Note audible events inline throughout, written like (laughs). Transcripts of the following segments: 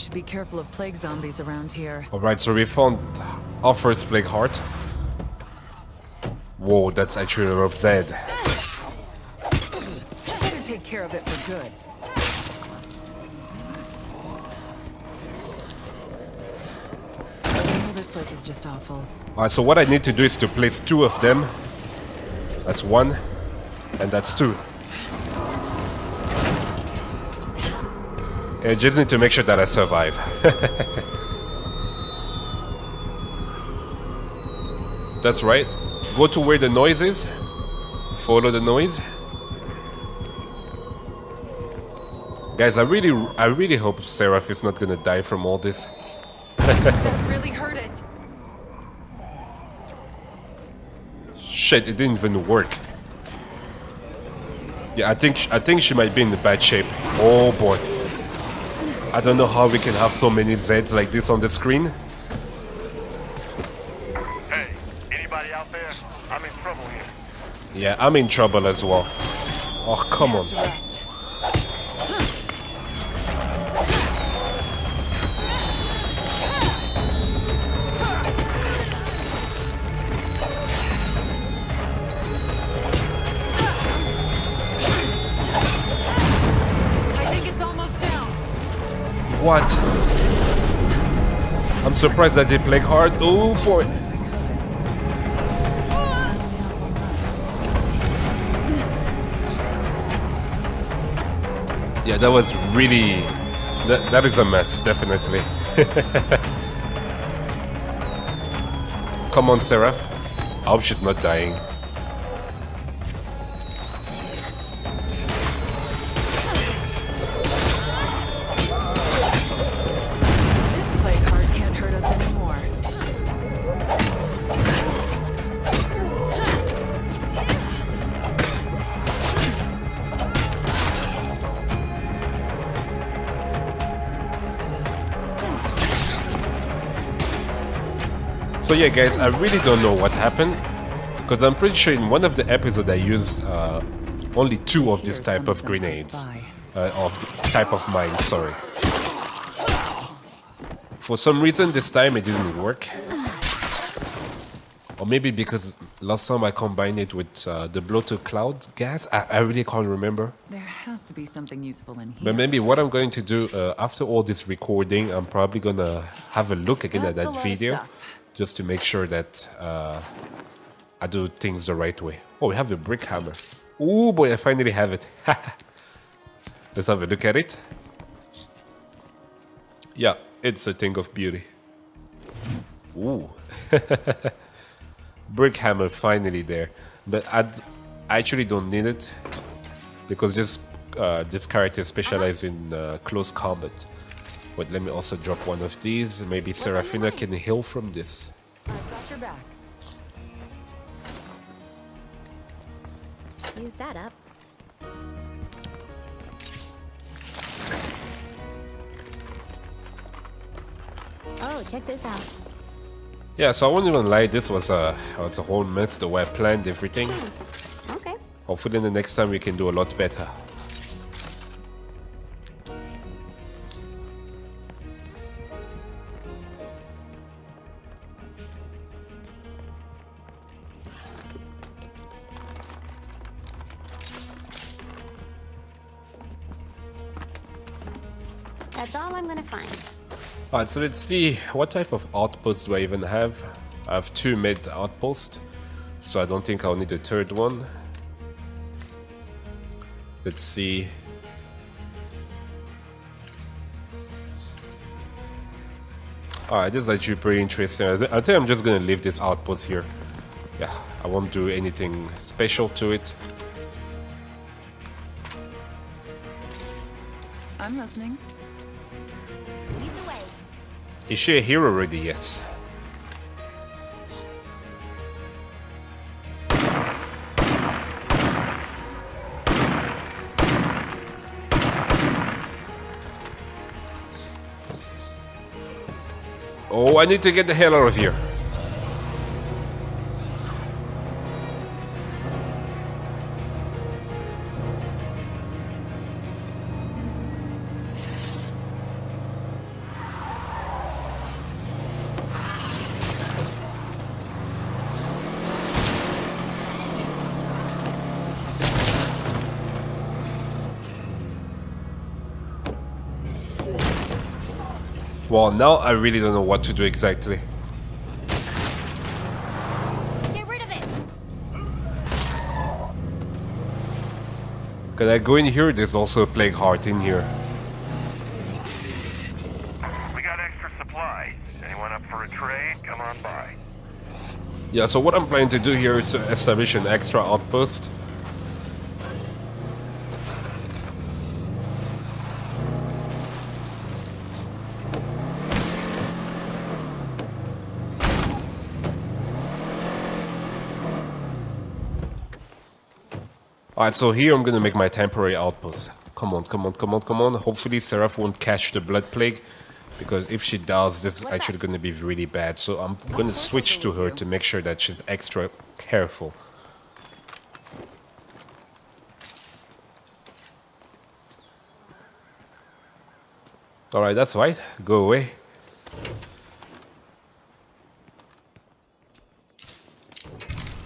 should be careful of plague zombies around here. Alright, so we found our first plague heart. Whoa, that's actually a lot of Zed. Better take care of it for good. Oh, this place is just awful. Alright, so what I need to do is to place two of them. That's one, and that's two. I just need to make sure that I survive. (laughs) that's right. Go to where the noise is. Follow the noise. Guys, I really, I really hope Seraph is not gonna die from all this. That really hurt it. (laughs) Shit, it didn't even work. Yeah, I think I think she might be in bad shape. Oh boy. I don't know how we can have so many Zeds like this on the screen. Hey, anybody out there? I'm in trouble here. Yeah, I'm in trouble as well. Oh, come on. Surprised that they play hard. Oh boy. Yeah, that was really... That, that is a mess, definitely. (laughs) Come on, Seraph. I hope she's not dying. So yeah, guys, I really don't know what happened because I'm pretty sure in one of the episodes I used uh, only two of this type of grenades, uh, of the type of mine. Sorry. For some reason, this time it didn't work, or maybe because last time I combined it with uh, the blow to cloud gas. I, I really can't remember. There has to be something useful in here. But maybe what I'm going to do uh, after all this recording, I'm probably gonna have a look again at That's a that video. Just to make sure that uh, I do things the right way. Oh, we have a brick hammer. Oh boy, I finally have it. (laughs) Let's have a look at it. Yeah, it's a thing of beauty. Ooh. (laughs) brick hammer finally there. But I'd, I actually don't need it because this uh, this character specializes in uh, close combat. But let me also drop one of these. Maybe Serafina can heal from this. I've got your back. Use that up. Oh, check this out. Yeah, so I won't even lie. This was a was a whole mess the way I planned everything. Hmm, okay. Hopefully, in the next time we can do a lot better. That's all I'm gonna find. Alright, so let's see what type of outpost do I even have. I have two mid outposts, so I don't think I'll need a third one. Let's see. Alright, this is actually pretty interesting. I, th I think I'm just gonna leave this outpost here. Yeah, I won't do anything special to it. I'm listening. Is she a hero already? Yes. Oh, I need to get the hell out of here. Well, now I really don't know what to do exactly. Get rid of it. Can I go in here? There's also a plague heart in here. We got extra supplies. Anyone up for a trade? Come on by. Yeah, so what I'm planning to do here is to establish an extra outpost. Alright, so here I'm gonna make my temporary outpost. Come on, come on, come on, come on. Hopefully Seraph won't catch the blood plague. Because if she does, this is actually gonna be really bad. So I'm gonna switch to her to make sure that she's extra careful. Alright, that's right. Go away.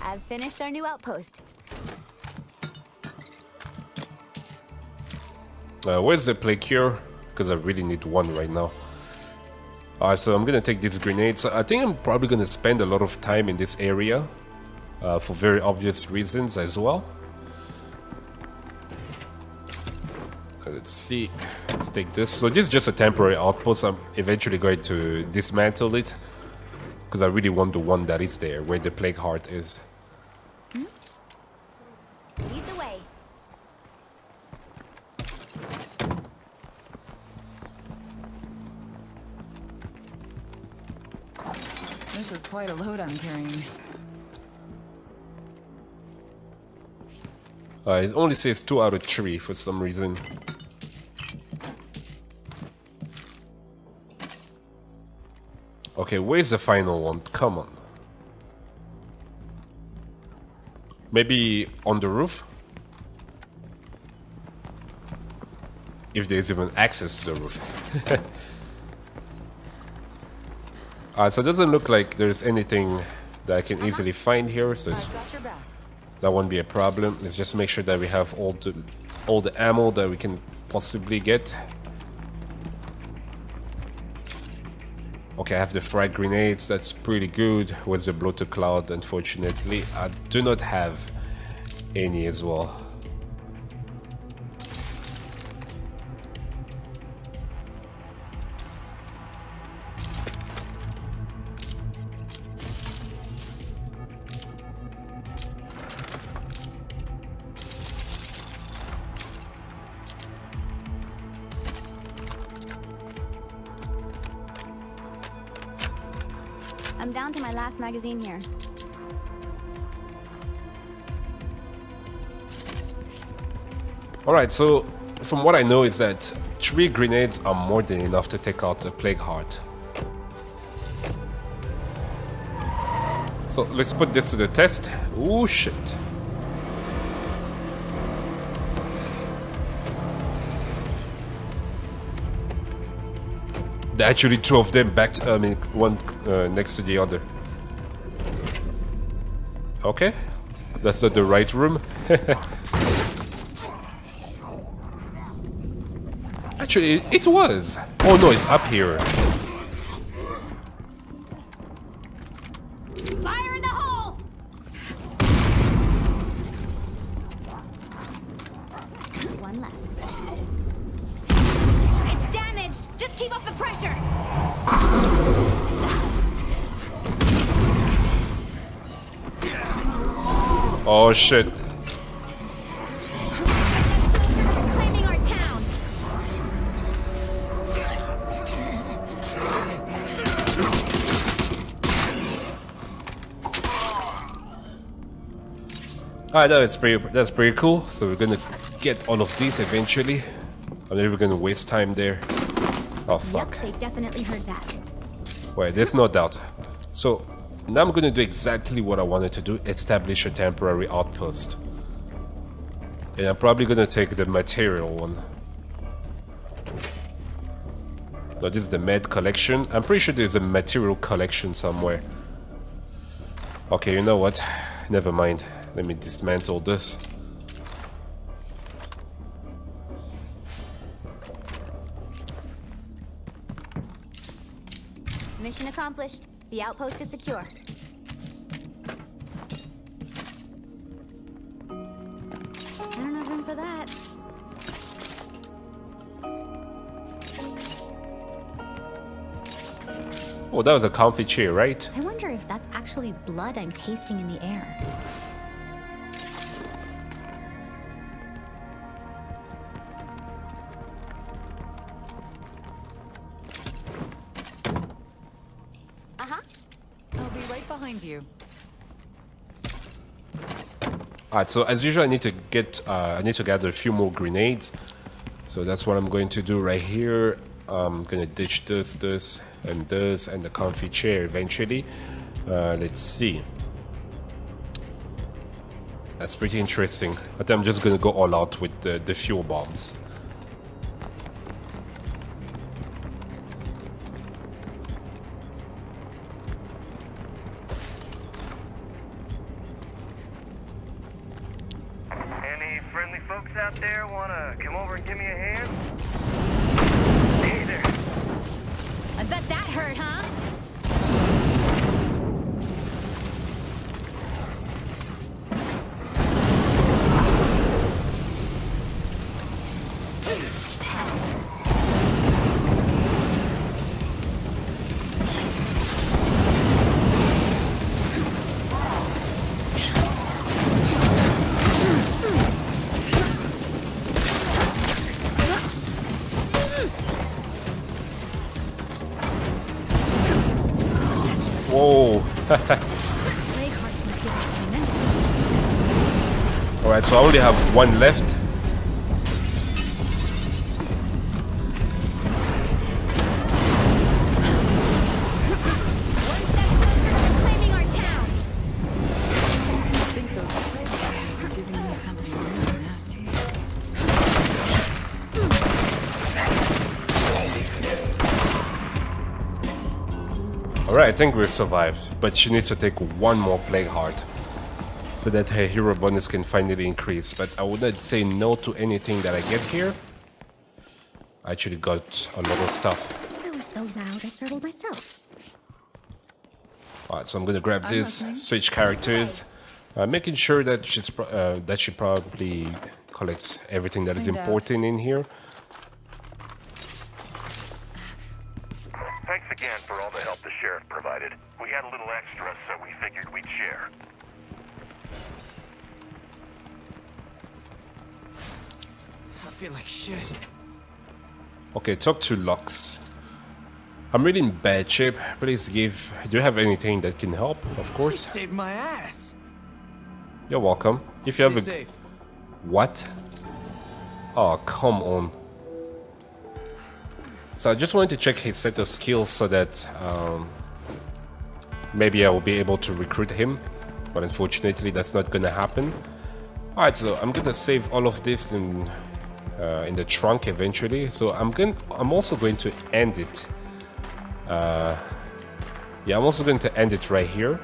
I've finished our new outpost. Uh, where's the plague cure? Because I really need one right now. Alright, so I'm gonna take these grenades. I think I'm probably gonna spend a lot of time in this area. Uh, for very obvious reasons as well. Let's see. Let's take this. So this is just a temporary outpost. I'm eventually going to dismantle it. Because I really want the one that is there, where the plague heart is. This is quite a load I'm carrying. Uh, it only says 2 out of 3 for some reason. Okay, where's the final one? Come on. Maybe on the roof? If there's even access to the roof. (laughs) Alright, so it doesn't look like there's anything that I can easily find here, so it's I've got your back. that won't be a problem. Let's just make sure that we have all the all the ammo that we can possibly get. Okay, I have the frag grenades. That's pretty good. With the blow to cloud, unfortunately, I do not have any as well. I'm down to my last magazine here. Alright, so from what I know is that three grenades are more than enough to take out a plague heart. So let's put this to the test. Oh shit. Actually two of them back, I mean, one uh, next to the other. Okay, that's not the right room. (laughs) Actually, it was. Oh no, it's up here. Oh shit. Claiming our! Alright, that's pretty that's pretty cool. So we're gonna get all of these eventually. I'm never gonna waste time there. Oh fuck. Yep, they definitely heard that. Wait, there's no doubt. So now I'm gonna do exactly what I wanted to do, establish a temporary outpost. And I'm probably gonna take the material one. No, this is the med collection. I'm pretty sure there's a material collection somewhere. Okay, you know what? Never mind. Let me dismantle this. Mission accomplished. The outpost is secure. I don't have room for that. Oh, that was a comfy chair, right? I wonder if that's actually blood I'm tasting in the air. Behind you. Alright, so as usual, I need to get, uh, I need to gather a few more grenades. So that's what I'm going to do right here. I'm gonna ditch this, this, and this, and the comfy chair eventually. Uh, let's see. That's pretty interesting. I think I'm just gonna go all out with the, the fuel bombs. Whoa! (laughs) Alright, so I only have one left. Alright, I think we've survived, but she needs to take one more plague heart so that her hero bonus can finally increase. But I would not say no to anything that I get here. I actually got a lot of stuff. I was so loud I startled myself. Alright, so I'm gonna grab this, switch characters, uh, making sure that she's pro- uh, that she probably collects everything that is important in here. Again for all the help the sheriff provided. We had a little extra, so we figured we'd share. I feel like shit. Okay, talk to Lux. I'm really in bad shape. Please give. Do you have anything that can help? Of course. Saved my ass. You're welcome. If you have a safe. What? Oh, come on. So I just wanted to check his set of skills so that um, maybe I will be able to recruit him. But unfortunately, that's not gonna happen. Alright, so I'm gonna save all of this in uh, in the trunk eventually. So I'm going I'm also going to end it. Uh, yeah, I'm also going to end it right here.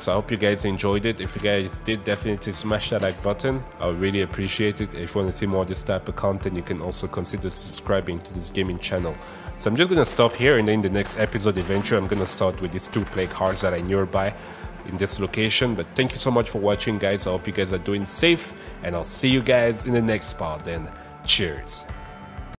So I hope you guys enjoyed it. If you guys did, definitely smash that like button. I would really appreciate it. If you want to see more of this type of content, you can also consider subscribing to this gaming channel. So I'm just gonna stop here and then in the next episode eventually I'm gonna start with these two plague hearts that are nearby in this location. But thank you so much for watching guys. I hope you guys are doing safe and I'll see you guys in the next part then. Cheers.